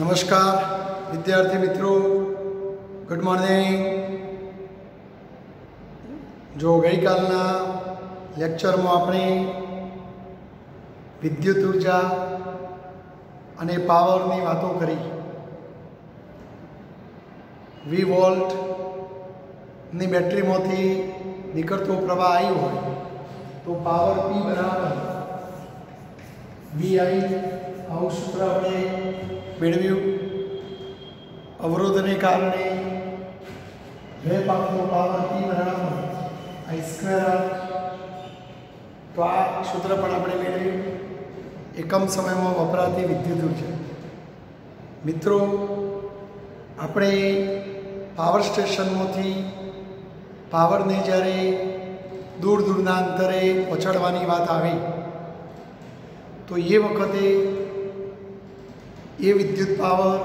નમસ્કાર, વિદ્યાર્થી મિત્રો. ગુડ મોર્નિંગ જો ગઈકાલના લેક્ચરમાં આપણે વિદ્યુત ઊર્જા અને પાવરની વાતો કરી. વી વોલ્ટની બેટરીમાંથી નીકળતો પ્રવાહ આવ્યો હોય, તો પાવર પી બરાબર. વી આઈ આવું સૂત્ર આપણે મેળવ્યું. અવરોધને કારણે વેપ આપતો પાવર પી બરાબર તો આ સૂત્ર પણ આપણે મેળવ્યું. એકમ સમયમાં વપરાતી વિદ્યુત ઊર્જા. મિત્રો, આપણે પાવર સ્ટેશનમાંથી પાવરને જ્યારે દૂર દૂરના અંતરે પહોંચાડવાની વાત આવી, તો એ વખતે એ વિદ્યુત પાવર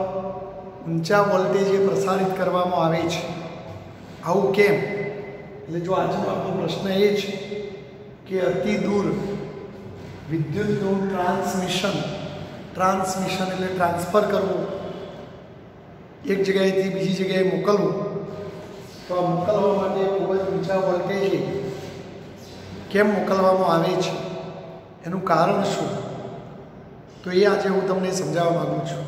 ઊંચા વોલ્ટેજે પ્રસારિત કરવામાં આવે છે. આવું કેમ? એટલે જો આજનો આપણો પ્રશ્ન એ છે કે અતિ દૂર વિદ્યુતનું ટ્રાન્સમિશન ટ્રાન્સમિશન એટલે ટ્રાન્સફર કરવું, એક જગ્યાએથી બીજી જગ્યાએ મોકલવું, તો આ મોકલવા માટે ખૂબ જ ઊંચા વોલ્ટેજે કેમ મોકલવામાં આવે છે? એનું કારણ શું? તો એ આજે હું તમને સમજાવવા માગું છું.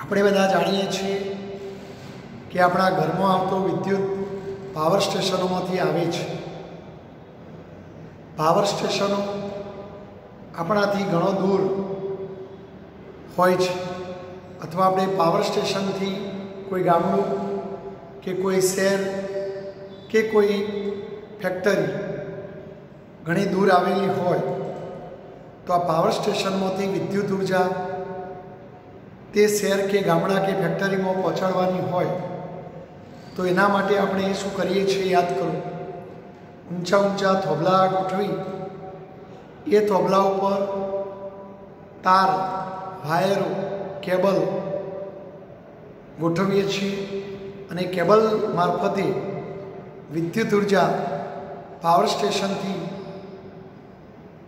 આપણે બધા જાણીએ છીએ કે આપણા ઘરમાં આવતો વિદ્યુત પાવર સ્ટેશનોમાંથી આવે છે. પાવર સ્ટેશનો આપણાથી ઘણો દૂર હોય છે. અથવા આપણે પાવર સ્ટેશનથી કોઈ ગામડું કે કોઈ શહેર કે કોઈ ફેક્ટરી ઘણી દૂર આવેલી હોય. તો આ પાવર સ્ટેશનમાંથી વિદ્યુત ઊર્જા તે શહેર કે ગામડા કે ફેક્ટરીમાં પહોંચાડવાની હોય, તો એના માટે આપણે શું કરીએ છીએ યાદ કરો. ઊંચા ઊંચા થોબલા ગોઠવી, એ થોબલા ઉપર તાર, વાયરો, કેબલ ગોઠવીએ છીએ અને કેબલ મારફતે વિદ્યુત ઊર્જા પાવર સ્ટેશનથી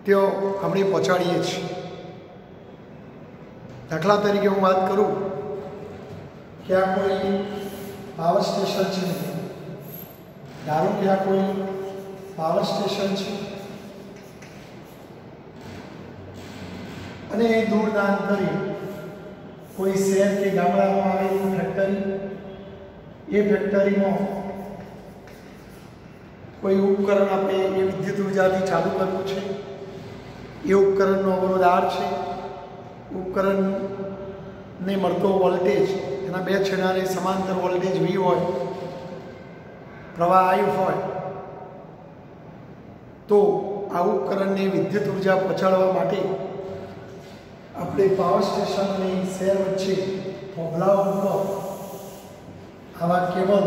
તેઓ આપણે પહોંચાડીએ છીએ. દાખલા તરીકે હું વાત કરું કે આ કોઈ પાવર સ્ટેશન છે ધારો કે આ કોઈ પાવર સ્ટેશન છે. અને એ દૂરના અંતરે કોઈ શહેર કે ગામડામાં આવેલી ફેક્ટરી એ ફેક્ટરીમાં કોઈ ઉપકરણ આપણે એ વિદ્યુત ઉર્જાથી ચાલુ કરવું છે? એ ઉપકરણનો અવરોધ આર છે. ઉપકરણને મળતો વોલ્ટેજ, એના બે છેડાને સમાંતર વોલ્ટેજ વી હોય, પ્રવાહ આઈ હોય, તો આ ઉપકરણને વિદ્યુત ઊર્જા પહોંચાડવા માટે આપણે પાવર સ્ટેશન અને શહેર વચ્ચે ઉપર આવા કેબલ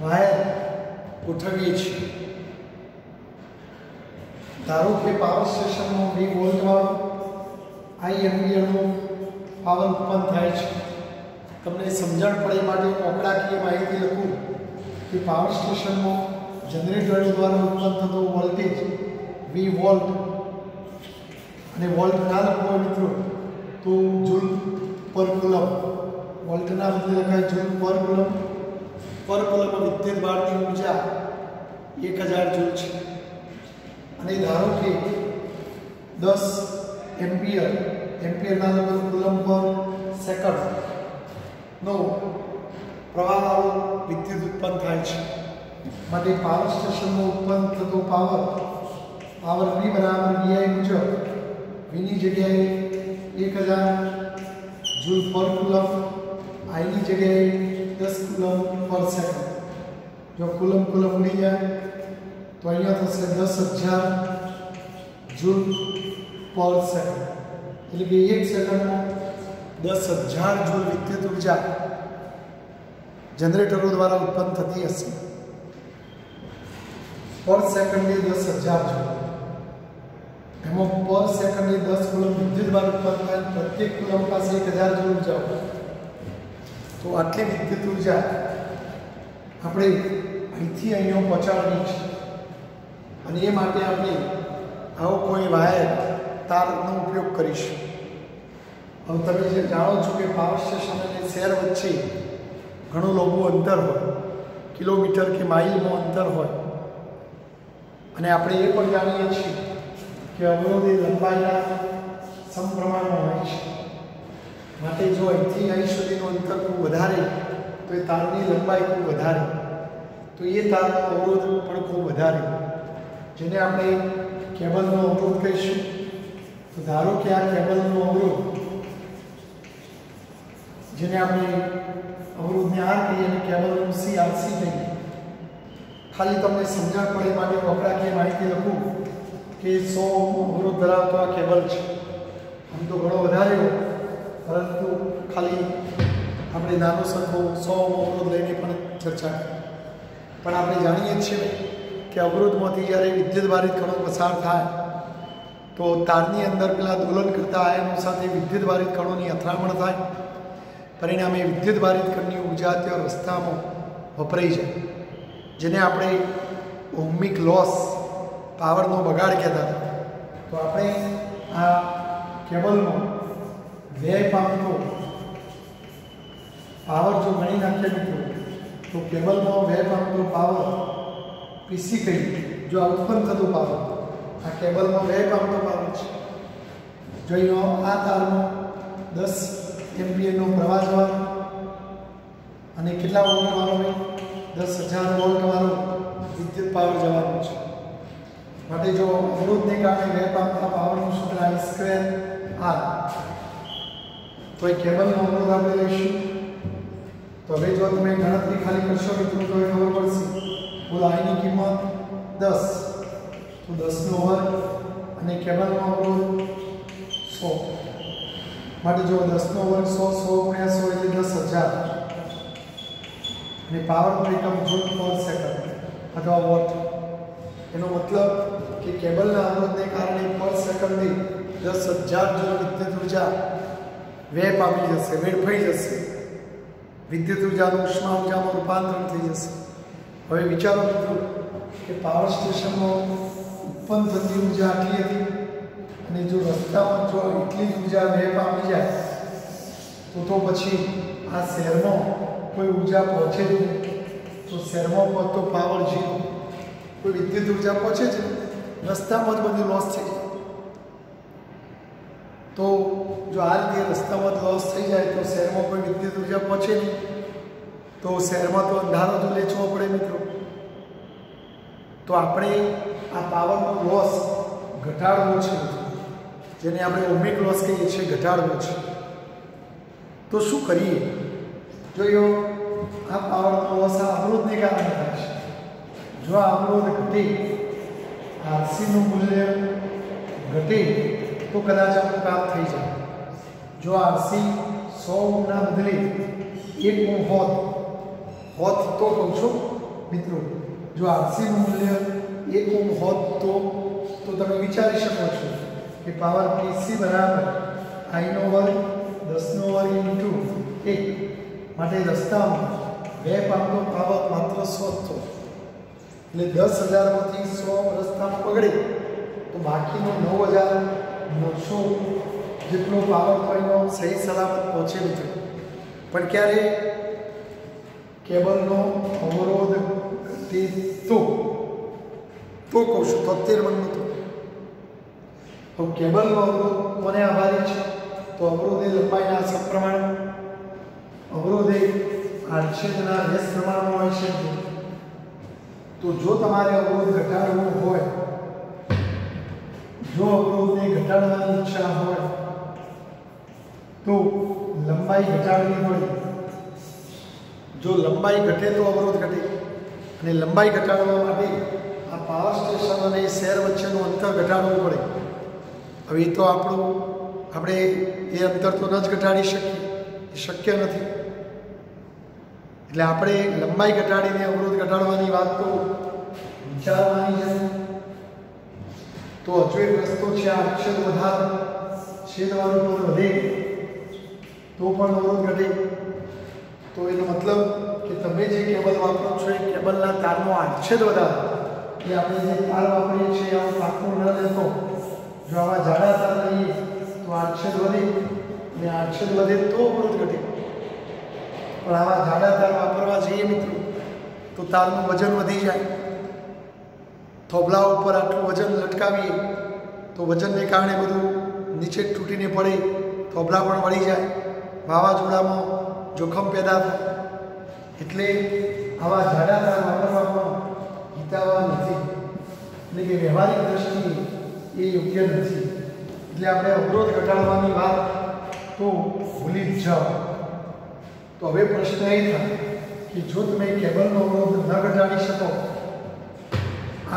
વાયર ગોઠવીએ છીએ. ધારો કે પાવર સ્ટેશનમાં બે વોલ્ટવાળો આઈ એમ્પિયરનું પાવર ઉત્પન્ન થાય છે. તમને સમજણ પડે માટે આંકડાકીય માહિતી લખું કે પાવર સ્ટેશનમાં જનરેટર દ્વારા ઉત્પન્ન થતો વોલ્ટેજ વી વોલ્ટ અને વોલ્ટ ના લખવો મિત્રો તો જૂલ પર કુલમ વોલ્ટના બદલે લખાય જૂલ પર કુલમ પર કુલમ વિદ્યુત બારની ઊર્જા એક હજાર જૂલ છે. અને ધારો કે દસ એમ્પિયર એમ્પિયરના લગભગ કુલમ પર સેકન્ડ. નો, પ્રવાહવાળો વિદ્યુત ઉત્પન્ન થાય છે. માટે પાવર સ્ટેશનમાં ઉત્પન્ન થતો પાવર પાવર વી બરાબર વીઆઈ મુજબ વીની જગ્યાએ એક હજાર જૂલ પર કુલમ આઈની જગ્યાએ દસ કુલમ પર સેકન્ડ. જો કુલમ કુલમ ઉડી જાય તો અહીંયા થશે દસ હજાર જૂલ પર સેકન્ડ એટલે કે એક સેકન્ડમાં દસ હજાર જૂલ વિદ્યુત ઊર્જા જનરેટરો દ્વારા ઉત્પન્ન થતી હશે પર સેકન્ડે દસ હજાર જૂલ એમાં પર સેકન્ડે દસ કુલમ વિદ્યુત બાર ઉત્પન્ન થાય પ્રત્યેક કુલમ પાસે એક હજાર જૂલ ઊર્જા હોય તો આટલી વિદ્યુત ઊર્જા આપણે અહીંથી અહીંયા પહોંચાડવી છે અને એ માટે આપણે આવો કોઈ વાયર તારનો ઉપયોગ કરીશું. હવે તમે જે જાણો છો કે પાવર સ્ટેશન અને શહેર વચ્ચે ઘણું લાંબુ અંતર હોય, કિલોમીટર કે માઇલનું અંતર હોય, અને આપણે એ પણ જાણીએ છીએ કે અવરોધી લંબાઈના સમપ્રમાણમાં હોય છે. માટે જો અહીંથી અહીં સુધીનું અંતર ખૂબ વધારે, તો એ તારની લંબાઈ ખૂબ વધારે, તો એ તારનો અવરોધ પણ ખૂબ વધારે જેને આપણે કેબલનો અવરોધ કહીશું. તો ધારો કે આ કેબલનો અવરોધ, જેને આપણે અવરોધને આર કહીએ અને કેબલનું સી આરસી કહીએ. ખાલી તમને સમજણ પડે માટે વપરાકીય માહિતી લખું કે સો અવરોધ ધરાવતો આ કેબલ છે. આમ તો ઘણો વધારે પરંતુ ખાલી આપણે નાનો સરખો સો અવરોધ લઈને પણ ચર્ચા કરી પણ આપણે જાણીએ છીએ કે અવરોધમાંથી જ્યારે વિદ્યુતભારિત કણો પસાર થાય, તો તારની અંદર પેલા દોલન કરતા આયનો સાથે વિદ્યુતભારિત કણોની અથડામણ થાય. પરિણામે વિદ્યુત ભારિત કણની ઊર્જા ત્યાં રસ્તામાં વપરાઈ જાય. જેને આપણે ઓમિક લોસ, પાવરનો બગાડ કહેતા હતા. તો આપણે આ કેબલમાં વ્યય પામતો પાવર જો ગણી નાખીએ તો કેબલમાં વ્યય પામતો પાવર પીસી કહીએ જો આ ઉત્પન્ન થતું પાવર આ કેબલમાં બે પામતો પાવર છે. જો અહીંયા આ તારમાં દસ એમપીએનો પ્રવાહ જવાનો અને કેટલા વોલ્ટ હોય? દસ હજાર વોલ્ટ વાળો વિદ્યુત પાવર જવાનો છે. માટે જો અવરોધને કારણે વ્યય પામતા પાવરનું સૂત્ર આઈ સ્ક્વેર આર તો એ કેબલનો અવરોધ આપણે લઈશું. તો હવે જો તમે ગણતરી ખાલી કરશો મિત્રો તો એ ખબર પડશે. બોલો કિંમત દસ. તો દસનો વર્ગ અને કેબલનો અવરોધ સો. માટે જો દસનો વર્ગ સો સો ગુણ્યા સો એટલે દસ હજાર. અને પાવર એકમ જૂલ પર સેકન્ડ અથવા વોટ એનો મતલબ કે કેબલના અવરોધને કારણે પર સેકન્ડની દસ હજાર જૂલ વિદ્યુત ઊર્જા વ્યય પામી જશે, વેડફાઈ જશે. વિદ્યુત ઉર્જાનું ઉષ્મા ઉર્જામાં રૂપાંતરણ થઈ જશે. હવે વિચારો મિત્રો, કે પાવર સ્ટેશનમાં ઉત્પન્ન થતી ઊર્જા આટલી હતી અને જો રસ્તામાં જો એટલી જ ઊર્જા વ્યય પામી જાય, તો તો પછી આ શહેરમાં કોઈ ઊર્જા પહોંચે જ નહીં. તો શહેરમાં પહોંચતો પાવર ઝીરો કોઈ વિદ્યુત ઊર્જા પહોંચે નહીં. રસ્તામાં જ બધું લોસ થઈ જાય. તો જો આ રીતે રસ્તામાં લોસ થઈ જાય, તો શહેરમાં કોઈ વિદ્યુત ઊર્જા પહોંચે નહીં. તો શહેરમાં તો અંધારો જ લેચવો પડે મિત્રો. તો આપણે આ પાવરનો લોસ ઘટાડવો છે. જેને આપણે ઓમિક લોસ કહીએ છીએ, ઘટાડવો છે. તો શું કરીએ? જોયો, આ પાવરનો લોસ આ અવરોધને કારણે થાય છે. જો આ અવરોધ ઘટે આરસીનું મૂલ્ય ઘટે, તો કદાચ આપણું કામ થઈ જાય. જો આરસી સો ઓમના બદલે એક ઓમ હોત હોત તો કહું છું મિત્રો જો આરસીનું મૂલ્ય એક ઓમ હોત તો તો તમે વિચારી શકો છો કે પાવર પીસી બરાબર આઈનો વર્ગ, દસનો વર્ગ ઇન્ટુ એક. માટે રસ્તામાં બે પામનો પાવર માત્ર સો થતો એટલે દસ હજારમાંથી સો રસ્તામાં બગડે, તો બાકીનો નવ હજાર નવસો જેટલો પાવર પોઈન્ટનો સહી સલામત પહોંચે નથી પણ ક્યારે કેબલનો અવરોધ ઘટે તો તો કહું છું તોતેર મણનું તો તો કેબલનો અવરોધ કોને આભારી છે. તો અવરોધ એ લંબાઈના સપ્રમાણ અવરોધ એ આડછેદના વ્યસ્ત પ્રમાણમાં હોય છે. તો જો તમારે અવરોધ ઘટાડવો હોય, જો અવરોધને ઘટાડવાની ઈચ્છા હોય, તો લંબાઈ ઘટાડવી પડે. જો લંબાઈ ઘટે તો અવરોધ ઘટે. અને લંબાઈ ઘટાડવા માટે આ પાવર સ્ટેશન અને શહેર વચ્ચેનું અંતર ઘટાડવું પડે. હવે એ તો આપણું, આપણે એ અંતર તો ન જ ઘટાડી શકીએ. એ શક્ય નથી. એટલે આપણે લંબાઈ ઘટાડીને અવરોધ ઘટાડવાની વાત તો વિચારવાની છે તો હજુ એક રસ્તો છે, આ અક્ષર વધાર છેદવાનું વધે. તો પણ અવરોધ ઘટે. તો એનો મતલબ કે તમે જે કેબલ વાપરો છો, એ કેબલના તારનો આચ્છેદ વધારો. એ આપણે જે તાર વાપરીએ છીએ, આવો પાકો ન લેતો જો આવા જાડા તાર લઈએ, તો આચ્છેદ વધે. અને આચ્છેદ વધે તો અવરોધ ઘટે. પણ આવા જાડા તાર વાપરવા જઈએ મિત્રો, તો તારનું વજન વધી જાય. થોભલા ઉપર આટલું વજન લટકાવીએ, તો વજનને કારણે બધું નીચે તૂટીને પડે, થોભલા પણ વળી જાય. વાવાઝોડામાં જોખમ પેદા થાય. એટલે આવા જાડા તાર વાપરવામાં હિતાવા નથી. એટલે કે વ્યવહારિક દ્રષ્ટિએ એ યોગ્ય નથી. એટલે આપણે અવરોધ ઘટાડવાની વાત તો ભૂલી જ જાઓ. તો હવે પ્રશ્ન એ થાય કે જો તમે કેબલનો અવરોધ ન ઘટાડી શકો,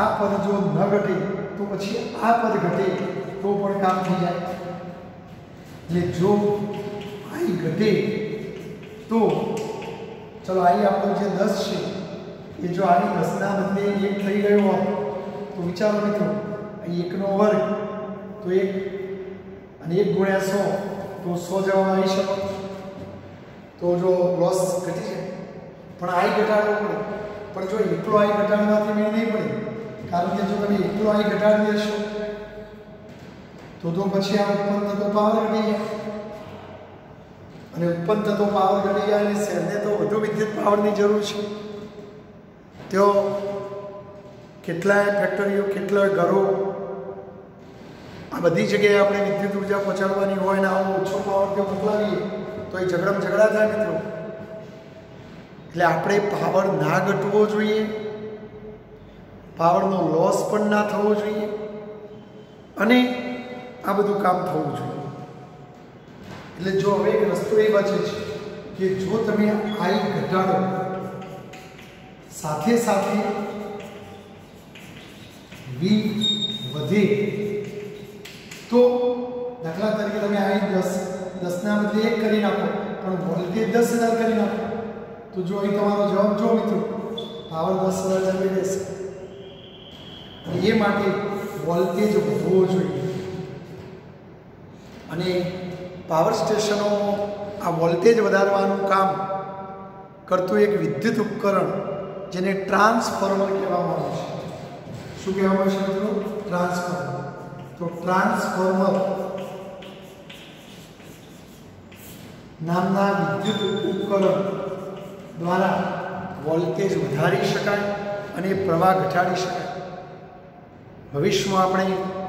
આ પદ જો ન ઘટે, તો પછી આ પદ ઘટે તો પણ કામ થઈ જાય. એટલે જો આઈ ઘટે તો ચલો આઈ આપણો જે દસ છે, એ જો આની દસના બદલે એક થઈ ગયો હોત તો વિચારો મિત્રો અહીં એકનો વર્ગ, તો એક અને એક ગુણ્યા સો, તો સો જવાબ આવી શકો તો જો લોસ ઘટી જાય, પણ આઈ ઘટાડવો પડે. પણ જો એકલો આઈ ઘટાડવાથી મેળ નહીં પડે, કારણ કે જો તમે એકલો આઈ ઘટાડી દેશો, તો તો પછી આ ઉત્પન્ન થતો પાવર ઘટી જાય. અને ઉત્પન્ન થતો પાવર ઘટી જાય અને શહેરને તો વધુ વિદ્યુત પાવરની જરૂર છે. તેઓ કેટલાય ફેક્ટરીઓ કેટલાય ઘરો, આ બધી જગ્યાએ આપણે વિદ્યુત ઊર્જા પહોંચાડવાની હોય ને આવો ઓછો પાવર કે મોકલાવીએ, તો એ ઝઘડમ ઝઘડા થાય મિત્રો. એટલે આપણે પાવર ના ઘટવો જોઈએ. પાવરનો લોસ પણ ના થવો જોઈએ. અને આ બધું કામ થવું જોઈએ. એટલે જો હવે એક રસ્તો એ બચે છે કે જો તમે આઈ ઘટાડો સાથે સાથે વી વધે, તો દાખલા તરીકે તમે આઈ દસ, દસના બદલે એક કરી નાખો, પણ વોલ્ટેજ દસ હજાર કરી નાખો. તો જો અહીં તમારો જવાબ જો મિત્રો, પાવર દસ હજાર જમી રહેશે એ માટે વોલ્ટેજ વધવો જોઈએ. અને પાવર સ્ટેશનો આ વોલ્ટેજ વધારવાનું કામ કરતું એક વિદ્યુત ઉપકરણ જેને ટ્રાન્સફોર્મર કહેવામાં આવે છે. શું કહેવામાં આવે છે મિત્રો? ટ્રાન્સફોર્મર. તો ટ્રાન્સફોર્મર નામના વિદ્યુત ઉપકરણ દ્વારા વોલ્ટેજ વધારી શકાય અને પ્રવાહ ઘટાડી શકાય. ભવિષ્યમાં આપણે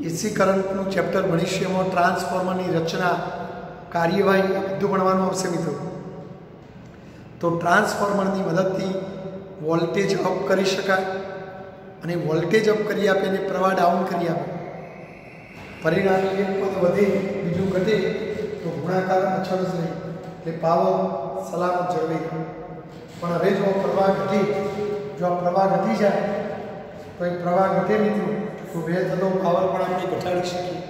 એસી કરંટનું ચેપ્ટર ભણીશ્યમાં ટ્રાન્સફોર્મરની રચના કાર્યવાહી બધું ભણવાનું આવશે મિત્રો. તો ટ્રાન્સફોર્મરની મદદથી વોલ્ટેજ અપ કરી શકાય અને વોલ્ટેજ અપ કરી આપે અને પ્રવાહ ડાઉન કરી આપે. પરિણામે એક પદ વધે, બીજું ઘટે, તો ગુણાકાર અછળ જ નહીં એટલે પાવર, સલામત જળવાઈ પણ હવે જો પ્રવાહ ઘટે, જો આ પ્રવાહ ઘટી જાય, તો એ પ્રવાહ ઘટે મિત્રો. તો બે થતો પાવર પણ આપણે ઘટાડી શકીએ.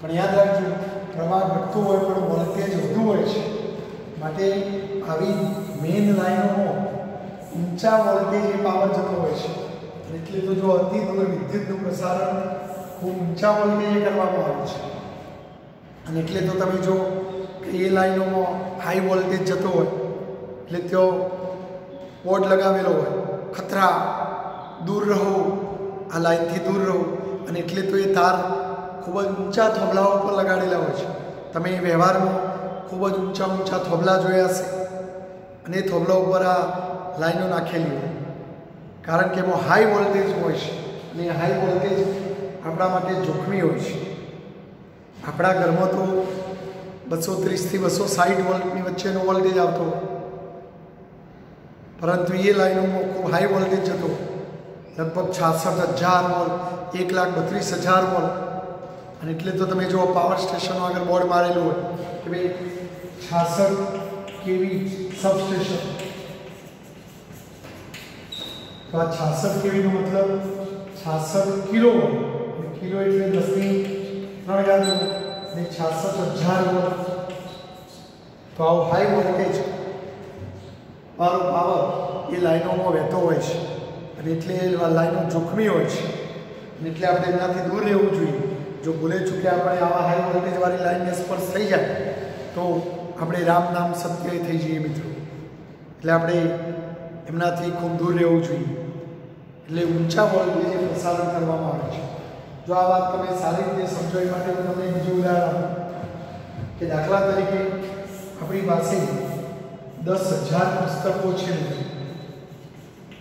પણ યાદ રાખજો, પ્રવાહ ઘટતું હોય પણ વોલ્ટેજ વધુ હોય છે. માટે આવી મેઇન લાઈનોમાં ઊંચા વોલ્ટેજ પાવર જતો હોય છે, એટલે તો જો અતિ દૂર વિદ્યુતનું પ્રસારણ ખૂબ ઊંચા વોલ્ટેજે કરવામાં આવે છે. અને એટલે તો તમે જો એ લાઈનોમાં હાઈ વોલ્ટેજ જતો હોય, એટલે તેઓ બોર્ડ લગાવેલો હોય, ખતરા, દૂર રહો આ લાઇનથી દૂર રહો. અને એટલે તો એ તાર ખૂબ જ ઊંચા થોભલાઓ ઉપર લગાડેલા હોય છે. તમે એ વ્યવહારમાં ખૂબ જ ઊંચા ઊંચા થોભલા જોયા હશે. અને એ થોભલા ઉપર આ લાઈનો નાખેલી હોય. કારણ કે એમાં હાઈ વોલ્ટેજ હોય છે. અને એ હાઈ વોલ્ટેજ આપણા માટે જોખમી હોય છે. આપણા ઘરમાં તો બસો ત્રીસથી બસો સાઠ વોલ્ટની વચ્ચેનો વોલ્ટેજ આવતો. પરંતુ એ લાઈનોમાં ખૂબ હાઈ વોલ્ટેજ જતો. લગભગ છાસઠ હજાર મોલ, એક લાખ બત્રીસ હજાર મોલ. અને એટલે તો તમે જો પાવર સ્ટેશનો આગળ બોર્ડ મારેલું હોય કે ભાઈ છાસઠ કેવી સબસ્ટેશન તો આ છાસઠ કેવીનો મતલબ છાસઠ કિલો કિલો એટલે દસની ત્રણ હજાર અને છાસઠ હજાર મોલ. તો આવો હાઈ વોલ્ટેજ વાળો પાવર એ લાઈનોમાં વહેતો હોય છે. અને એટલે લાઈનો જોખમી હોય છે. એટલે આપણે એમનાથી દૂર રહેવું જોઈએ. જો ભૂલે ચૂકે આપણે આવા હાઈ વોલ્ટેજવાળી લાઈનને સ્પર્શ થઈ જાય, તો આપણે રામ નામ સત્ય થઈ જઈએ મિત્રો. એટલે આપણે એમનાથી ખૂબ દૂર રહેવું જોઈએ. એટલે ઊંચા વોલ્ટેજે પ્રસારણ કરવામાં આવે છે. જો આ વાત તમે સારી રીતે સમજો માટે હું તમને બીજું ઉદાહરણ આપું. કે દાખલા તરીકે આપણી પાસે દસ હજાર પુસ્તકો છે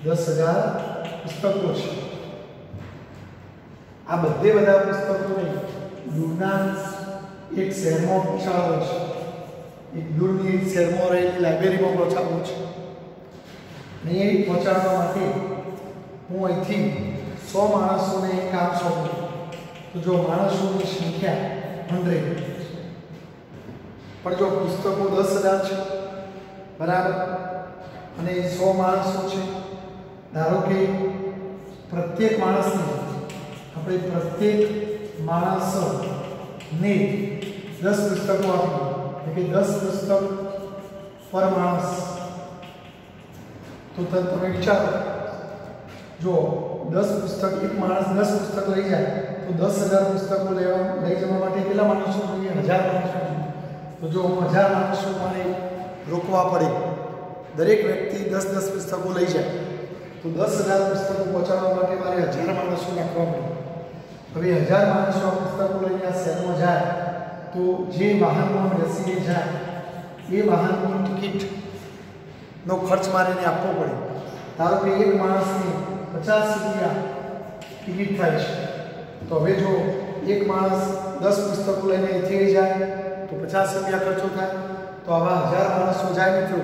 દસ હજાર પુસ્તકો છે. આ બધે બધા પુસ્તકોને દૂરના એક શહેરમાં પહોંચાડવો છે. એક દૂરની એક શહેરમાં રહેલી લાઇબ્રેરીમાં પહોંચાડવું છે. અને એ પહોંચાડવા માટે હું અહીંથી સો માણસોને કામ સોંપું તો જો માણસોની સંખ્યા હંડ્રેડ પણ જો પુસ્તકો દસ હજાર છે, બરાબર? અને સો માણસો છે ધારો કે પ્રત્યેક માણસને, આપણે પ્રત્યેક માણસને દસ પુસ્તકો આપીએ એટલે કે દસ પુસ્તક પર માણસ. તો ત- તમે વિચારો, જો દસ પુસ્તક, એક માણસ દસ પુસ્તક લઈ જાય, તો દસ હજાર પુસ્તકો લેવા, લઈ જવા માટે કેટલા માણસો જોઈએ? હજાર માણસો જોઈએ. તો જો હું હજાર માણસો મારે રોકવા પડે, દરેક વ્યક્તિ દસ દસ પુસ્તકો લઈ જાય. તો દસ હજાર પુસ્તકો પહોંચાડવા માટે મારે હજાર માણસો રાખવા પડે હવે હજાર માણસો આ પુસ્તકો લઈને આ શહેરમાં જાય, તો જે વાહનમાં બેસીને જાય, એ વાહનની ટિકિટનો ખર્ચ મારે એને આપવો પડે. ધારો કે એક માણસને પચાસ રૂપિયા ટિકિટ થાય છે, તો હવે જો એક માણસ દસ પુસ્તકો લઈને અહીંથી જાય, તો પચાસ રૂપિયા ખર્ચો થાય. તો આવા હજાર માણસો જાય મિત્રો,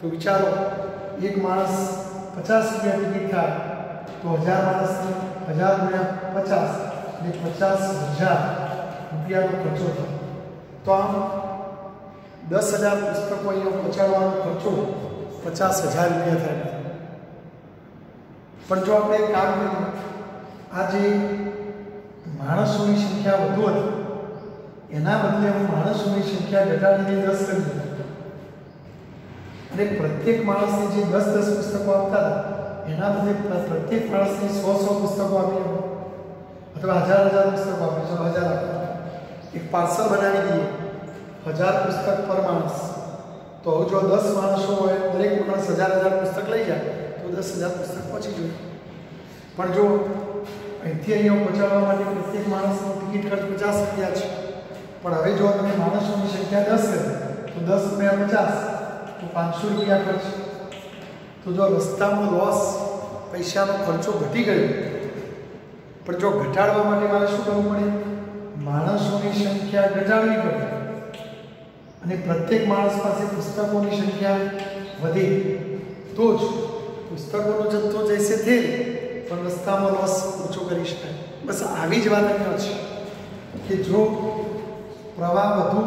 તો વિચારો, એક માણસ પચાસ રૂપિયા ટિકિટ થાય, તો હજાર માણસ હજાર ગુણ્યા પચાસ, એટલે પચાસ હજાર રૂપિયાનો ખર્ચો થાય. તો આમ દસ હજાર પુસ્તકો અહીંયા પહોંચાડવાનો ખર્ચો પચાસ હજાર રૂપિયા થાય. પણ જો આપણે કામ કરીએ આ જે માણસોની સંખ્યા વધુ હતી, એના બદલે હું માણસોની સંખ્યા ઘટાડીને દસ કરી અને પ્રત્યેક માણસને જે દસ દસ પુસ્તકો આપતા એના બદલે પ્રત્યેક માણસને સો સો પુસ્તકો આપી અથવા હજાર હજાર પુસ્તકો આપી ચલો હજાર આપી. એક પાર્સલ બનાવી દઈએ, હજાર પુસ્તક પર માણસ. તો હવે જો દસ માણસો હોય, દરેક માણસ હજાર હજાર પુસ્તક લઈ જાય, તો દસ હજાર પુસ્તક પહોંચી જોઈએ પણ જો અહીંથી અહીંયા પહોંચાડવા માટે પ્રત્યેક માણસનો ટિકિટ ખર્ચ પચાસ રૂપિયા છે. પણ હવે જો તમે માણસોની સંખ્યા દસ કરે તો દસ રૂપિયા પચાસ. તો પાંચસો રૂપિયા ખર્ચ. તો જો રસ્તામાં લોસ પૈસાનો ખર્ચો ઘટી ગયો. પણ જો ઘટાડવા માટે મારે શું કરવું પડે? માણસોની સંખ્યા ઘટાડવી પડે. અને પ્રત્યેક માણસ પાસે પુસ્તકોની સંખ્યા વધે. તો જ પુસ્તકોનો જથ્થો જૈસે થે, પણ રસ્તામાં લોસ ઓછો કરી શકાય. બસ આવી જ વાત અહીંયા છે. કે જો પ્રવાહ વધુ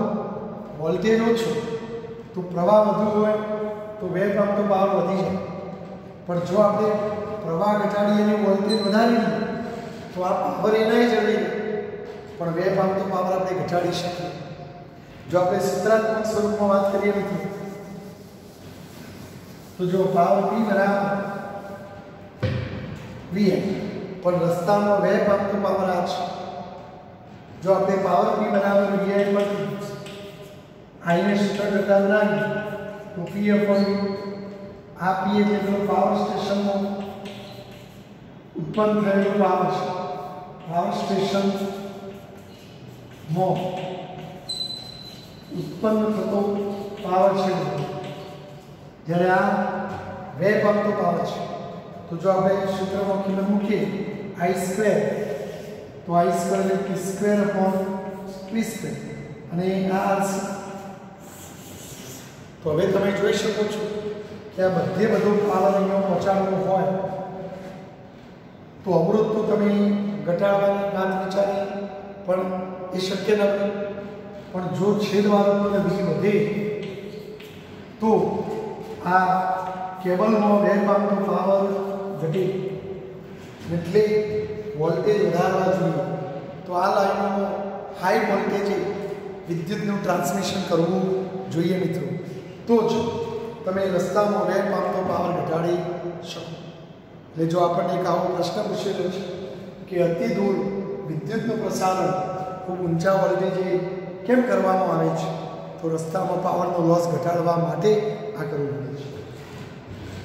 વોલ્ટેજ ઓછો તો પ્રવાહ વધુ હોય, તો વેવ તો પાવર વધી જાય. પણ જો આપણે પ્રવાહ ઘટાડીએ અને વોલ્ટેજ વધારી દઈએ તો આ પાવર એનાય રહે. પણ વેવ તો પાવર આપણે ઘટાડી શકીએ. જો આપણે સૂત્રાત્મક સ્વરૂપમાં વાત કરીએ નથી તો જો પાવર પી બરાબર વીએમ પણ રસ્તામાં વેવ પંપનો પાવર આ છે. જો આપણે પાવર પી બરાબર વીઆઈ પરથી આઈને સૂત્ર કરતા લાગી તો પીએ અપોન આ પીએ જેટલો પાવર સ્ટેશનનો ઉત્પન્ન થયેલો પાવર છે. પાવર સ્ટેશનમાં ઉત્પન્ન થતો પાવર છે. જ્યારે આ બે પંપનો પાવર છે. તો જો આપણે સૂત્રમાં કિંમત મૂકીએ આઈ સ્ક્વેર તો આઈ સ્ક્વેર એટલે P square upon P square અને આ આરસી તો હવે તમે જોઈ શકો છો કે આ બધે બધું પાલન અહીંયા પહોંચાડવું હોય, તો અવરોધ તો તમે ઘટાડવાની વાત વિચારી, પણ એ શક્ય નથી પણ જો છેદવાળો વી વધે, તો આ કેબલમાં ભાગનો પાવર ઘટે. એટલે વોલ્ટેજ વધારવા જોઈએ. તો આ લાઈનોમાં હાઈ વોલ્ટેજે વિદ્યુતનું ટ્રાન્સમિશન કરવું જોઈએ મિત્રો. તો જ તમે રસ્તામાં વેગ પામતો પાવર ઘટાડી શકો. એટલે જો આપણને એક આવો પ્રશ્ન પૂછેલો છે કે અતિ દૂર વિદ્યુતનું પ્રસારણ ખૂબ ઊંચા વોલ્ટેજે કેમ કરવામાં આવે છે, તો રસ્તામાં પાવરનો લોસ ઘટાડવા માટે આ કરવું પડે છે.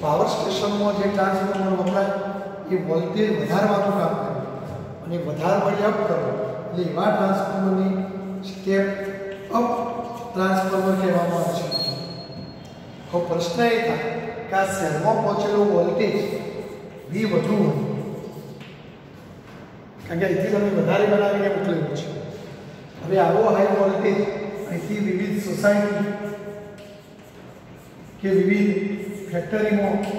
પાવર સ્ટેશનમાં જે ટ્રાન્સફોર્મર વપરાય, એ વોલ્ટેજ વધારવાનું કામ કરે અને વધારવાની અપ કરો, એટલે એવા ટ્રાન્સફોર્મરની સ્ટેપ અપ ટ્રાન્સફોર્મર કહેવામાં આવે છે. તો પ્રશ્ન એ થાય કે આ સેલમાં પહોંચેલો વોલ્ટેજ વી વધુ હોય કારણ કે અહીંથી તમે વધારે બનાવીને મોકલેલું છે હવે આવો હાઈ વોલ્ટેજ અહીંથી વિવિધ સોસાયટી કે વિવિધ ફેક્ટરીમાં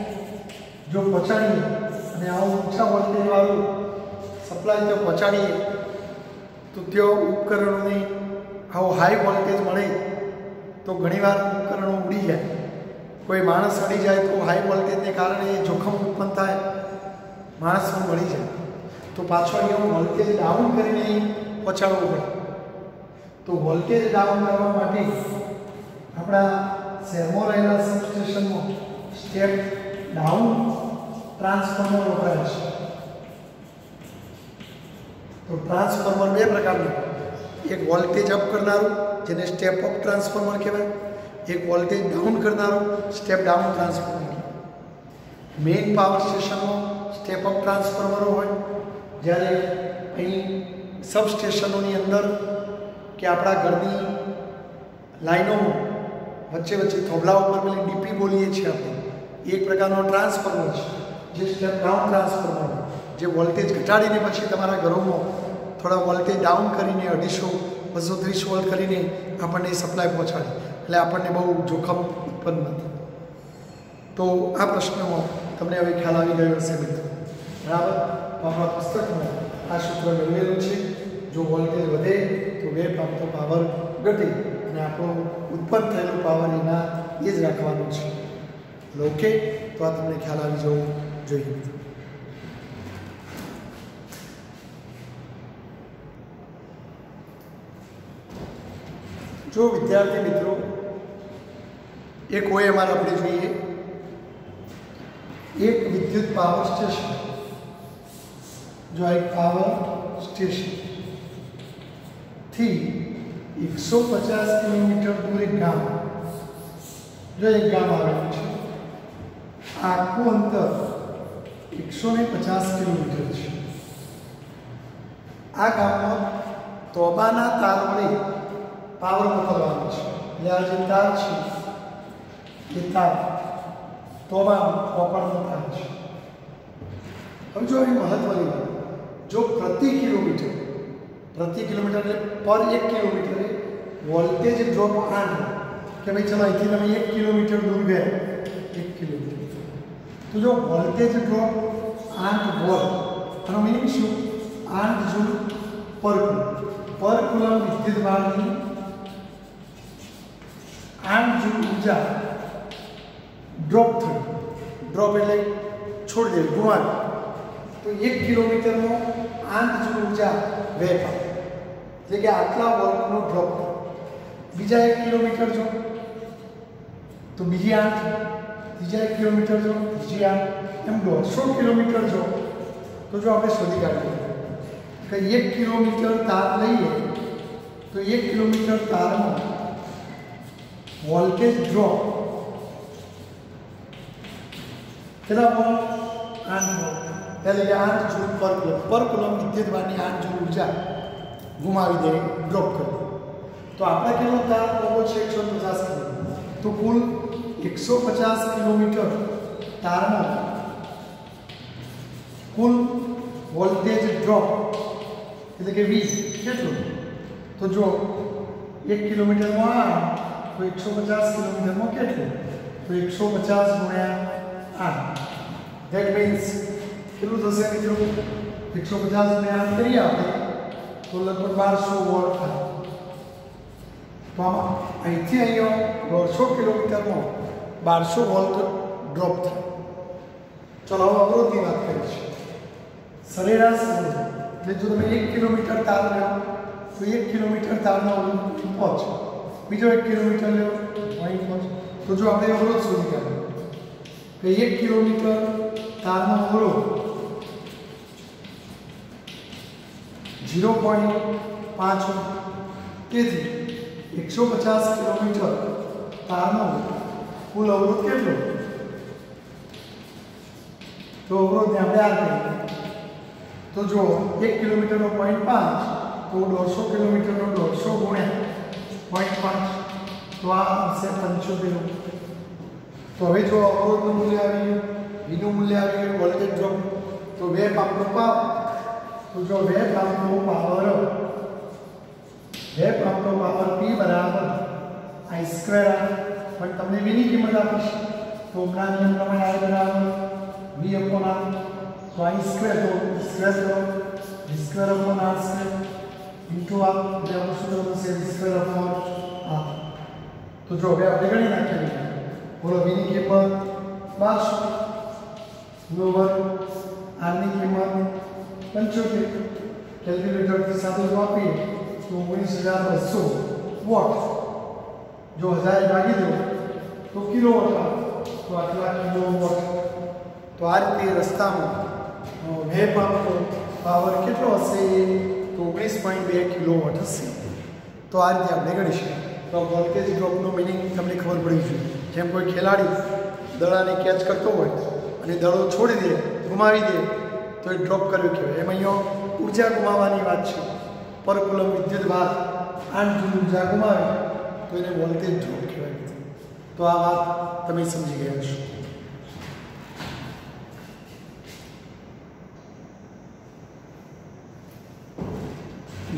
જો પહોંચાડીએ અને આવો ઊંચા વોલ્ટેજવાળું સપ્લાય જો પહોંચાડીએ તો ત્યાં ઉપકરણોની આવો હાઈ વોલ્ટેજ મળે તો ઘણીવાર ઉપકરણો ઉડી જાય કોઈ માણસ સડી જાય તો હાઈ વોલ્ટેજને કારણે જોખમ ઉત્પન્ન થાય, માણસને મળી જાય. તો પાછો અહીંયા વોલ્ટેજ ડાઉન કરીને પહોંચાડવું પડે. તો વોલ્ટેજ ડાઉન કરવા માટે આપણા શહેરમાં રહેલા સબસ્ટેશનમાં સ્ટેપ ડાઉન ટ્રાન્સફોર્મર વપરાય છે. તો ટ્રાન્સફોર્મર બે પ્રકારનું એક વોલ્ટેજ અપ કરનારું, જેને સ્ટેપ અપ ટ્રાન્સફોર્મર કહેવાય. એક વોલ્ટેજ ડાઉન કરનારો step down transformer main power સ્ટેશનમાં સ્ટેપ અપ ટ્રાન્સફોર્મરો હોય. જ્યારે અહીં સબસ્ટેશનોની અંદર કે આપણા ઘરની લાઈનોમાં વચ્ચે વચ્ચે થોભલા ઉપર પેલી ડીપી બોલીએ છીએ આપણે એક પ્રકારનો ટ્રાન્સફોર્મર છે, જે સ્ટેપ ડાઉન ટ્રાન્સફોર્મર જે વોલ્ટેજ ઘટાડીને પછી તમારા ઘરોમાં થોડા વોલ્ટેજ ડાઉન કરીને અઢીસો, બસો, ત્રીસ વોલ્ટ કરીને આપણને સપ્લાય પહોંચાડે. એટલે આપણને બહુ જોખમ ઉત્પન્ન નથી. તો આ પ્રશ્નમાં તમને હવે ખ્યાલ આવી ગયો હશે મિત્રો. બરાબર? આપણા પુસ્તકમાં આ સૂત્ર મેળવેલું છે. જો વોલ્ટેજ વધે તો વેપ આપતો પાવર ઘટે અને આપણો ઉત્પન્ન થયેલો પાવર એના એ જ રાખવાનો છે. ઓકે તો આ તમને ખ્યાલ આવી જવો જોઈએ જો વિદ્યાર્થી મિત્રો એક અમારે આપણે જોઈએ? એક વિદ્યુત પાવર સ્ટેશન. જો આ એક પાવર સ્ટેશનથી એકસો પચાસ કિલોમીટર દૂર એક ગામ. જો એક ગામ આવેલું છે, આખું અંતર એકસો ને પચાસ કિલોમીટર છે. આ ગામમાં તોબાના તારોને પાવર મોકલવાનો છે. એટલે જે તાર છે. એ તાર તોબા કોપરનો તાર છે હવે જો અહીં મહત્વની વાત જો પ્રતિ કિલોમીટર પ્રતિ કિલોમીટર એટલે પર એક કિલોમીટરે વોલ્ટેજ ડ્રોપ આઠ કે ભાઈ ચલો અહીંથી તમે એક કિલોમીટર દૂર ગયા એક કિલોમીટર તો જો વોલ્ટેજ ડ્રોપ આઠ વોલ્ટ આનો મિનિંગ શું આઠ જૂલ પર કુલમ પર કુલમ વિદ્યુત ભારની આઠ જૂલ ઊર્જા ડ્રોપ થયું ડ્રોપ એટલે છોડી દે ગુમાવી. તો એક કિલોમીટરનો આઠ જૂલ ઊર્જા વેપ એટલે કે આટલા વર્કનો ડ્રોપ બીજા એક કિલોમીટર જો, તો બીજી આઠ ત્રીજા એક કિલોમીટર જો, ત્રીજી આઠ એમ દોઢસો કિલોમીટર જો, તો જો આપણે શોધી કાઢીએ. કે એક કિલોમીટર તાર લઈએ, તો એક કિલોમીટર તારમાં વોલ્ટેજ ડ્રોપ કેટલા વોલ્ટ આઠ વોલ્ટ એટલે કે આઠ જૂલ પર કુલમ પર કુલમ વિદ્યુતભારની આઠ જૂલ ઊર્જા ગુમાવી દે ડ્રોપ કરી દે તો આપણે કેટલો તાર લેવો છે એકસો પચાસ કિલોમીટર તો કુલ એકસો પચાસ કિલોમીટર તારમાં કુલ વોલ્ટેજ ડ્રોપ એટલે કે વીસ કેટલું તો જો એક કિલોમીટરમાં આ તો એકસો પચાસ કિલોમીટરમાં કેટલું તો એકસો પચાસ ગુણ્યા આઠ ધેટ મીન્સ કેટલું થશે મિત્રો એકસો પચાસ ગુણ્યા આઠ કરીએ આપણે તો લગભગ બારસો વોટ થાય. તો આમાં અહીંથી અહીંયા દોઢસો કિલોમીટરમાં બારસો વોલ્ટ ડ્રોપ થાય. ચલો, હવે અવરોધની વાત છીએ. સરેરાશ એટલે જો તમે એક કિલોમીટર તાર લો, તો એક કિલોમીટર તારનો અવરોધ પહોંચ બીજો એક કિલોમીટર લો અહીં પહોંચ તો જો આપણે અવરોધ શોધી કાઢીએ. કે એક કિલોમીટર તારનો અવરોધ ઝીરો પોઈન્ટ પાંચ. તેથી એકસો પચાસ કિલોમીટર તારનો કુલ અવરોધ કેટલો? તો અવરોધને આપણે આ કરીએ. તો જો એક કિલોમીટરનો પોઈન્ટ પાંચ, તો દોઢસો કિલોમીટરનો દોઢસો ગુણ્યા પોઈન્ટ પાંચ. તો આ હશે પંચોતેર. તો હવે જો અવરોધનું મૂલ્ય આવી ગયું વીનું મૂલ્ય આવી ગયું વોલ્ટેજ ડ્રોપ તો બે પાવરનો પાવર, તો જો બે પાવરનો પાવર, બે પાવરનો પાવર પી બરાબર આઈ સ્ક્વેર પણ તમને વીની કિંમત આપીશ. તો હમણાં નિયમ પ્રમાણે આઈ બરાબર વી અપોન આર તો આઈ સ્ક્વેર તો સ્ક્વેર કરો V square upon R square into R એટલે આપણું સૂત્ર બનશે વી સ્ક્વેર અપોન આર તો જો હવે આપણે ગણી નાખીએ. બોલો વીની કિંમત બારસો નો વર્ગ આરની કિંમત પંચોતેર કેલ્ક્યુલેટરથી સાથે જો આપીએ તો ઓગણીસ હજાર બસો વોટ જો હજાર ભાગી દો તો કિલો વોટ આવે તો આટલા કિલો વોટ તો આ રીતે રસ્તામાં બે પંપનો પાવર કેટલો હશે તો ઓગણીસ પોઈન્ટ બે કિલો વોટ હશે તો આ રીતે આપણે ગણીશું તો વોલ્ટેજ ડ્રોપનો મિનિંગ તમને ખબર પડી જોઈએ જેમ કોઈ ખેલાડી દડાને કેચ કરતો હોય અને દડો છોડી દે, ગુમાવી દે, તો એ ડ્રોપ કર્યું કહેવાય. એમ અહીંયા ઊર્જા ગુમાવવાની વાત છે. પર કુલમ વિદ્યુત ભાર આઠ જૂન ઊર્જા ગુમાવે, તો એને વોલ્ટેજ ડ્રોપ કહેવાય. તો આ વાત તમે સમજી ગયા છો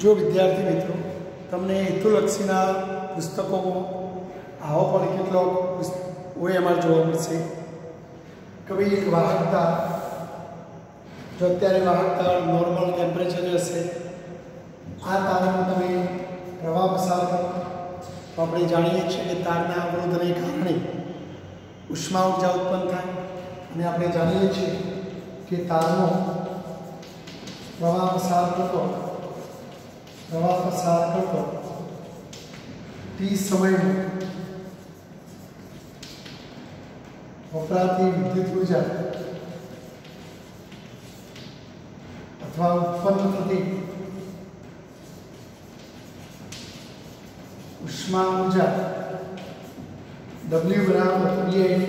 જો વિદ્યાર્થી મિત્રો, તમને હેતુલક્ષીના પુસ્તકોમાં આવો પણ કેટલો અમારે જોવા મળશે. કે ભાઈ એક વાહકતા. જો અત્યારે વાહકતા નોર્મલ ટેમ્પરેચર હશે. આ તારમાં તમે પ્રવાહ પસાર કરો. તો આપણે જાણીએ છીએ કે તારના અવરોધને કારણે ઉષ્મા ઊર્જા ઉત્પન્ન થાય. અને આપણે જાણીએ છીએ કે તારનો પ્રવાહ પસાર કરતો પ્રવાહ પસાર કરતો ટી સમયમાં વપરાતી વિદ્યુત ઊર્જા અથવા ઉત્પન્ન થતી ઉષ્મા ઊર્જા W બરાબર EIT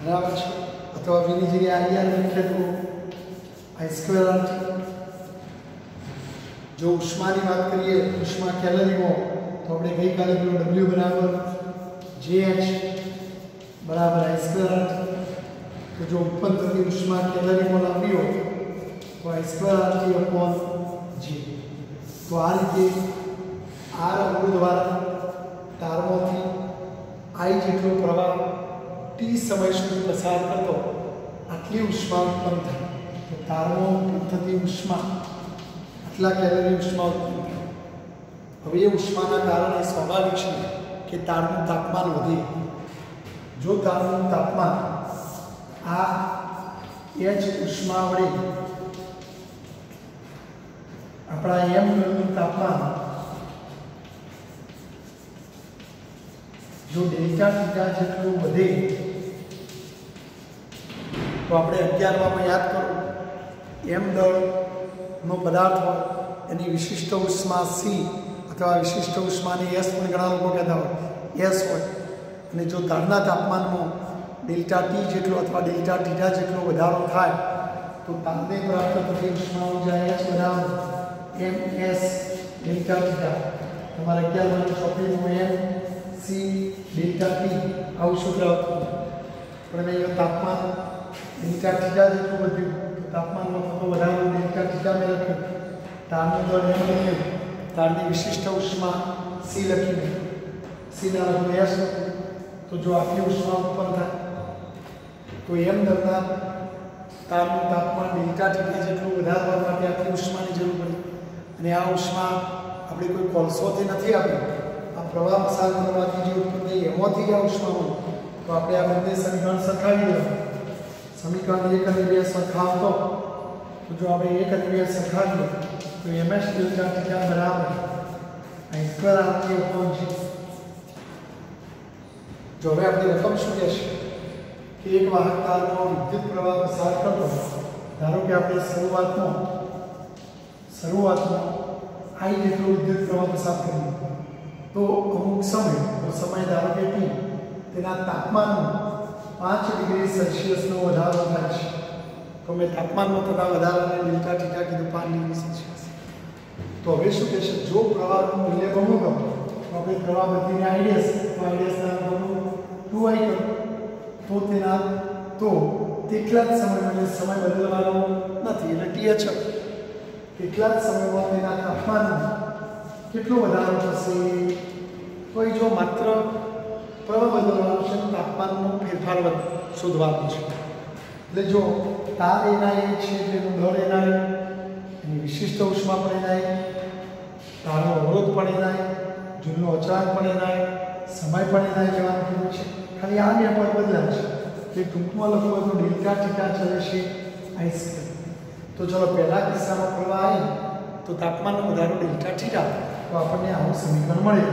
બરાબર છે અથવા બીની જગ્યાએ આઈઆર લખીએ તો આઈ સ્ક્વેર આર જો ઉષ્માની વાત કરીએ ઉષ્મા કેલરીમાં તો આપણે ગઈકાલે પેલો W બરાબર JH બરાબર આઈ સ્ક્વેર તો જો ઉત્પન્ન થતી ઉષ્મા કેલરીમાં લાંબી હોય, તો I square R T upon G તો આ રીતે આર અવરોધ દ્વારા તારમાંથી આઈ જેટલો પ્રવાહ ટી સમય સુધી પસાર થતો આટલી ઉષ્મા ઉત્પન્ન થાય. તો ઉત્પન્ન થતી ઉષ્મા, આટલા કેલરી ઉષ્મા ઉત્પન્ન થાય. હવે એ ઉષ્માના કારણે સ્વાભાવિક છે કે તારનું તાપમાન વધે. જો તારનું તાપમાન આ એચ ઉષ્મા વડે આપણા એમ ગણનું તાપમાન જો ડેલ્ટા થીટા જેટલું વધે, તો આપણે અગિયારમાં યાદ કરો એમ દળનો પદાર્થ હોય, એની વિશિષ્ટ ઉષ્મા સી અથવા વિશિષ્ટ ઉષ્માની એસ પણ ઘણા લોકો કહેતા હોય. એસ હોય. અને જો તારના તાપમાનમાં ડેલ્ટા ટી જેટલો અથવા ડેલ્ટા થીટા જેટલો વધારો થાય, તો તાપને પ્રાપ્ત થતી ઉષ્મા ઊર્જા એચ બરાબર એમ એસ ડેલ્ટા થીટા તમારે અગિયારમાં ચોપડીનું એમ સી ડેલ્ટા ટી આવું સૂત્ર આવતું પણ અહીંયા તાપમાન ડેલ્ટા થીટા જેટલું વધ્યું તો તાપમાનમાં થતો વધારો ડેલ્ટા થીટા મેં લખ્યું. તારનું દળ એમ લખ્યું તારની વિશિષ્ટ ઉષ્મા સી લખીને સીના લખું એસ. તો જો આટલી ઉષ્મા ઉત્પન્ન થાય, તો એમ દરના તારનું તાપમાન ડેલ્ટા ડિગ્રી જેટલું વધારવા માટે આટલી ઉષ્માની જરૂર પડે. અને આ ઉષ્મા આપણે કોઈ કોલસોથી નથી આપી. આ પ્રવાહ પસાર કરવાથી જે ઉત્પન્ન થઈ એમાંથી આ ઉષ્મા હોય. તો આપણે આ બંને સમીકરણ સરખાવી દેવા સમીકરણ એક અને બે સરખાવતો. તો જો આપણે એક અને બે સરખાવીએ, તો એમએસ ડેલ્ટા થીટા બરાબર અહીં સ્ક્વેર આરટી અપોન છે જો હવે આપણી રકમ શું કહેશે? કે એક વાહકતાનો વિદ્યુત પ્રવાહ પસાર કરતો ધારો કે આપણે શરૂઆતમાં શરૂઆતમાં આઈ જેટલો વિદ્યુત પ્રવાહ પસાર કરીએ તો અમુક સમય, તો સમય ધારો કે ટી, તેના તાપમાનમાં પાંચ ડિગ્રી સેલ્સિયસનો વધારો થાય છે. તો મેં તાપમાનમાં થતા વધારાને ડેલ્ટા, ટીટા કીધું પાંચ ડિગ્રી સેલ્સિયસ. તો હવે શું કહેશે? જો પ્રવાહનું મૂલ્ય બમણું ગમે, તો આપણે પ્રવાહ બધીને આઈડિયસ તો ટુ આઈ કરો તો તેના તો તેટલા જ સમયમાં સમય બદલવાનો નથી એટલે ટી એચ તેટલા જ સમયમાં તેના તાપમાનમાં કેટલો વધારો થશે તો એ જો માત્ર પ્રવાહ બદલવાનો છે તાપમાનનો ફેરફાર શોધવાનો છે એટલે જો તાર એના એ છે તેનું દળ એના એની વિશિષ્ટ ઉષ્મા પણ એના તારનો અવરોધ પણ એના જૂનનો અચળાંક પણ એના સમય પણ એના જવાનું કીધું છે. ખાલી આ બે પણ બદલાય છે. તે ટૂંકમાં લખવું હોય તો ડેલ્ટા ટીટા ચલે છે આઈસ્ક્રીમ. તો ચલો પહેલા કિસ્સામાં પ્રવાહ આવી તો તાપમાનનો વધારો ડેલ્ટા ટીટા તો આપણને આવું સમીકરણ મળે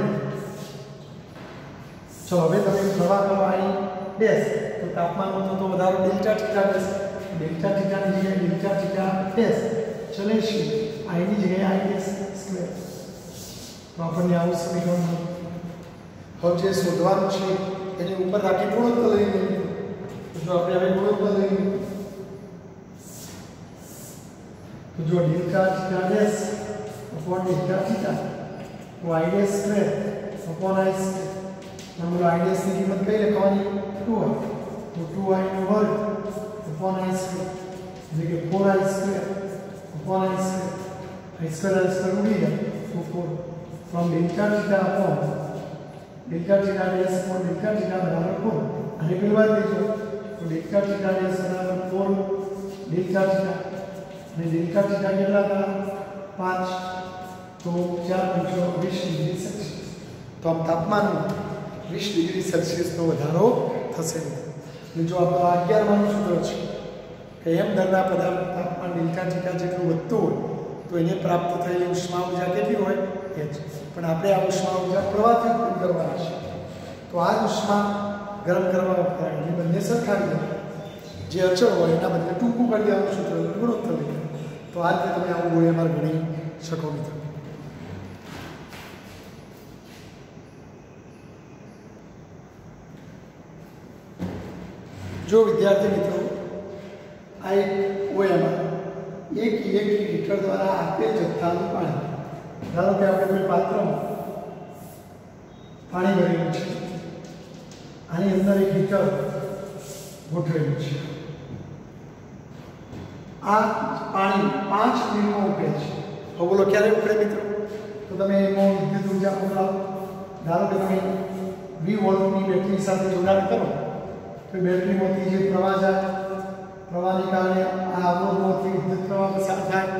ચલો હવે તમે પ્રવાહ કરવા આવી બેસ તો તાપમાનનો થતો વધારો ડેલ્ટા ટીટા બેસ ડેલ્ટા ટીટાની જગ્યાએ ડેલ્ટા ટીટા બેસ ચલે છે. આઈની જગ્યાએ આઈ ડેશ સ્ક્વેર. તો આપણને આવું સમીકરણ મળે હવે જે શોધવાનું છે એની ઉપર રાખી ગુણોત્તર લઈ લઈએ જો આપણે હવે ગુણોત્તર લઈએ તો જો delta theta dash upon delta theta તો I dash square upon I square number I ડેશની કિંમત કઈ લખવાની 2i તો 2i નો વર્ગ અપોન આઈ સ્ક્વેર એટલે કે 4i square upon I square I square I square ઉડી જાય તો 4 from delta theta upon delta theta dash upon delta theta બરાબર 4 અને પેલી વાત દેજો તો થીટા ડેશ બરાબર 4 ડેલ્ટા થીટા અને ડેલ્ટા ટીકા કેટલા હતા પાંચ તો ચાર પંચો વીસ ડિગ્રી સેલ્સિયસ તો આમ તાપમાનમાં વીસ ડિગ્રી સેલ્સિયસનો વધારો થશે. અને જો આપણો અગિયારમાનું સૂત્ર છે કે એમ દરના પદાર્થ તાપમાન ડેલ્ટા ટીટા જેટલું વધતું હોય, તો એને પ્રાપ્ત થયેલી ઉષ્મા ઊર્જા કેટલી હોય? એ જ પણ આપણે આ ઉષ્મા ઊર્જા પ્રવાહથી ઉત્પન્ન કરવાની છે તો આ ઉષ્મા ગરમ કરવા વપરાય એ બંને સરખાવી દેવાય જે અચળ હોય એના બદલે ટૂંકું કરી દેવાનું સૂત્ર ગુણોત્તર લઈ તો આ રીતે તમે આવું ઓએમઆર ગણી શકો મિત્રો. જો વિદ્યાર્થી મિત્રો, આ એક ઓયામાં એક ઇલેક્ટ્રિક હીટર દ્વારા આપેલ જથ્થાનું પાણી ધારો કે આપણે કોઈ પાત્રમાં પાણી ભરેલું છે. આની અંદર એક હીટર ગોઠવેલું છે. આ પાણી પાંચ મિનિટમાં ઉકળે છે. તો બોલો ક્યારે ઉકળે મિત્રો? તો તમે એમાં વિદ્યુત ઊર્જા પકડાવો ધારો કે તમે વી વોલ્ટની બેટરી સાથે જોડાણ કરો તો બેટરીમાંથી જે પ્રવાહ જાય પ્રવાહને કારણે આ અવરોધમાંથી વિદ્યુત પ્રવાહ પસાર થાય.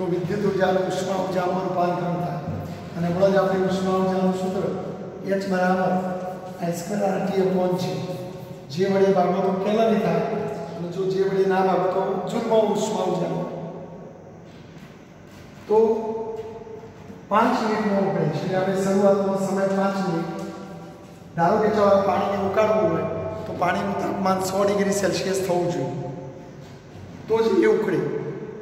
તો વિદ્યુત ઉર્જાનું ઉષ્મા ઉર્જામાં રૂપાંતરણ થાય. અને હમણાં જ આપણે ઉષ્મા ઉર્જાનું સૂત્ર એચ બરાબર I R T A R T upon છે જે વડે બાબતો કેલરી થાય. અને જો જે વડે ના બાબતો જૂલમાં ઉષ્મા ઊર્જા તો પાંચ મિનિટમાં ઉકળે છે. આપણે શરૂઆતનો સમય પાંચ મિનિટ. ધારો કે જો પાણીને ઉકાળવું હોય, તો પાણીનું તાપમાન સો ડિગ્રી સેલ્સિયસ થવું જોઈએ. તો જ એ ઉકળે.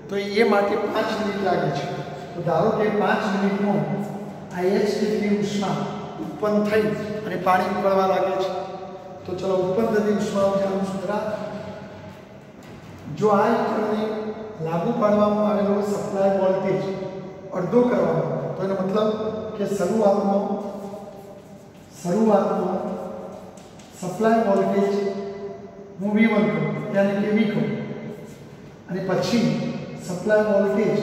તો એ માટે પાંચ મિનિટ લાગે છે. તો ધારો કે પાંચ મિનિટમાં આ એચ ડિગ્રી ઉષ્મા ઉત્પન્ન થઈ અને પાણી ઉકળવા લાગે છે. તો ચલો ઉત્પન્ન થતી ઉષ્મા ઉર્જાનું સુધરા જો આ હીટરને લાગુ પાડવામાં આવેલો સપ્લાય વોલ્ટેજ અડધો કરવામાં તો એનો મતલબ કે શરૂઆતમાં શરૂઆતમાં સપ્લાય વોલ્ટેજ હું વી વન કહું ત્યારે કે વી કહું? અને પછી સપ્લાય વોલ્ટેજ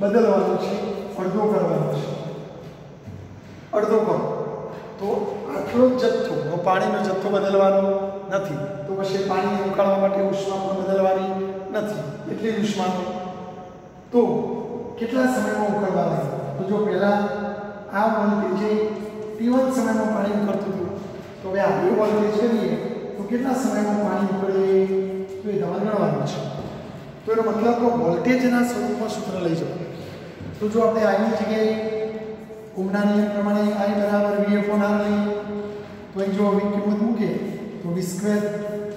બદલવાનો છે, અડધો કરવાનો છે. અડધો કરો. તો આટલો જથ્થો પાણીનો જથ્થો બદલવાનો નથી. તો પછી પાણીને ઉકાળવા માટે ઉષ્મા પણ બદલવાની નથી. એટલી જ ઉષ્માનો તો કેટલા સમયમાં ઉકળવાનું? તો જો પહેલાં આ વોલ્ટેજે ટી1 સમયમાં પાણી ઉકળતું હતું, તો હવે આપણે વોલ્ટેજ કરીએ તો કેટલા સમયમાં પાણી ઉકળે તો એ તમારે ગણવાનું છે. તો એનો મતલબ કે વોલ્ટેજના સ્વરૂપમાં સૂત્ર લઈ જાઓ તો જો આપણે આની જગ્યાએ ઓમના નિયમ પ્રમાણે આઈ બરાબર વી અપોન આર લઈએ તો અહીં જો વી કિંમત મૂકે તો V square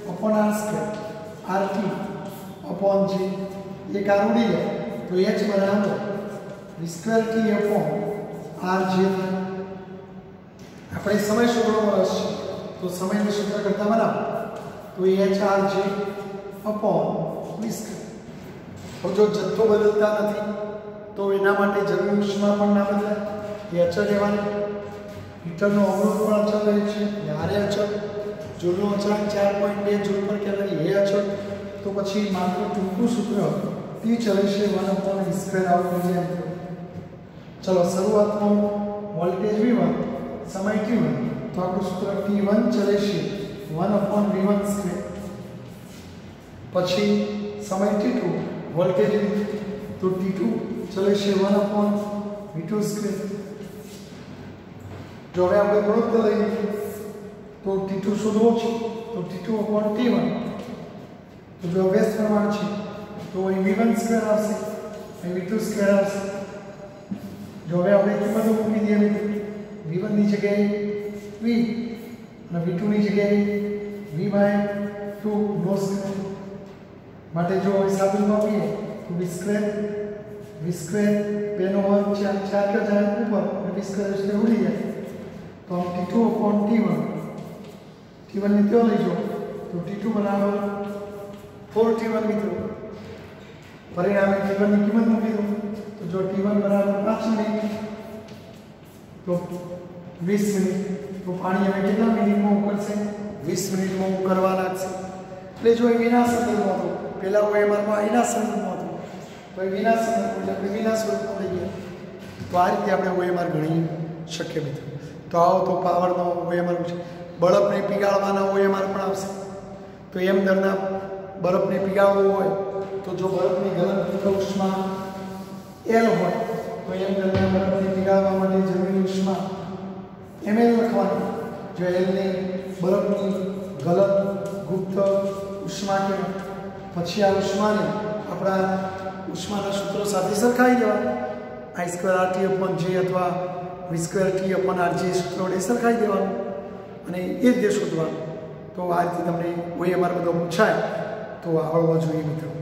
upon R square R T upon G એક આર ઉડી જાય તો એચ બરાબર V square T upon R J આપણે સમય શોધવાનો રસ છે તો સમયનું સૂત્ર કરતા બરાબર તો H R J upon V square હવે જો જથ્થો બદલતા નથી, તો એના માટે જરૂરી ઉષ્મા પણ ના બદલાય? એ અચળ રહેવાની હીટરનો અવરોધ પણ અચળ રહે છે. હારે અચળ જૂલનો અચળાંક ચાર પોઈન્ટ બે જૂન પર કેલરી એ અચળ તો પછી માત્ર ટૂંકું સૂત્ર ટી ચલે છે, વન અપોન સ્ક્વેર આઉટ મિત્રો ચલો, શરૂઆતમાં વોલ્ટેજ વી વન સમય ક્યુ વન તો આપણું સૂત્ર ટી વન ચલે છે, one upon V one square પછી સમય ટી ટુ વોલ્ટેજ તો ટી ટુ ચલે છે one upon V two square જો હવે આપણે ગુણોત્તર લઈએ તો ટી ટુ શોધવો છે તો T two upon T one તો જો અભ્યાસ પ્રમાણ છે તો અહીં વી વન સ્ક્વેર આવશે અહીં વી ટુ સ્ક્વેર આવશે જો હવે આપણે કિંમતો મૂકી દઈએ વી વનની જગ્યાએ વી અને વી ટુની જગ્યાએ વી બાય ટુ નો સ્ક્વેર માટે જો સાદુમાં આપીએ તો વી સ્ક્વેર વી સ્ક્વેર બેનો વર્ગ ચાર ચાર કે જાય ઉપર, અને વી સ્ક્વેર એટલે ઉડી જાય. તો આમ T two upon T one T વનની ત્યાં લઈ જાઓ તો ટી ટુ બરાબર ફોર ટી વન મિત્રો. પરિણામે ટી વનની કિંમત મૂકી દો તો જો ટી વન બરાબર પાંચ મિનિટ, તો વીસ મિનિટ. તો પાણી હવે કેટલા મિનિટમાં ઉકળશે? વીસ મિનિટમાં ઉકળવા લાગશે. એટલે જો એ વિના સંદર્ભમાં હતું પહેલાં ઓએમઆરમાં એના સંદર્ભમાં હતું. તો વિના સંદર્ભમાં આપણે વિના સ્વરૂપમાં લઈ ગયા તો આ રીતે આપણે ઓએમઆર ગણી શકીએ મિત્રો. તો આવો તો પાવરનો ઓએમઆર છે. બરફને પીગાળવાના ઓએમઆર પણ આવશે. તો એમ દરના બરફને પીગાળવો હોય, તો જો બરફની ગલન ઉષ્મા એલ હોય, તો એમ દરના બરફને પીગાળવા માટે જરૂરી ઉષ્મા એમ એલ લખવાની. જો એલની બરફની ગલન ગુપ્ત ઉષ્મા કહેવાય પછી આ ઉષ્માને આપણા ઉષ્માના સૂત્રો સાથે સરખાવી દેવા. I square R T upon J અથવા V square T upon R J સૂત્રો વડે સરખાવી દેવાનું અને એ જ શોધવાનું તો આ રીતે તમને અમારે બધો પૂછાય. તો આવડવો જોઈએ મિત્રો.